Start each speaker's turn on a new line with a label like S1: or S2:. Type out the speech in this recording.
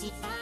S1: participar.